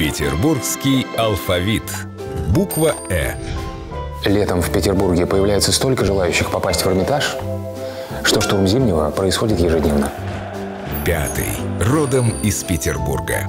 Петербургский алфавит. Буква «Э». Летом в Петербурге появляется столько желающих попасть в Эрмитаж, что штурм Зимнего происходит ежедневно. Пятый. Родом из Петербурга.